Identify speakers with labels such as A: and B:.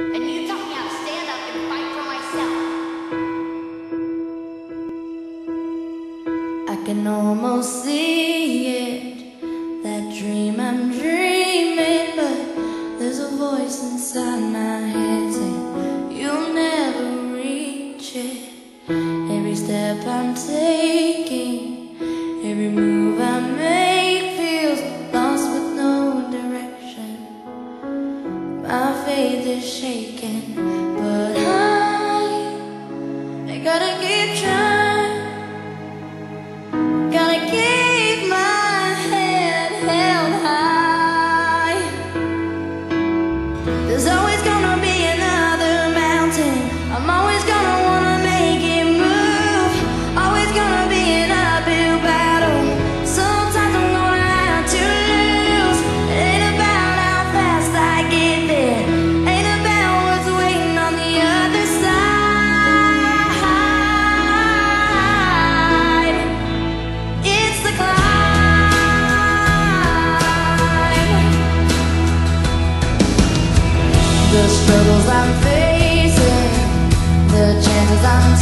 A: I can almost see it That dream I'm dreaming But there's a voice inside my head Saying you'll never reach it. Every step I'm taking Every move I'm faith is shaking, but I, I gotta keep trying. the struggles I'm facing, the chances I'm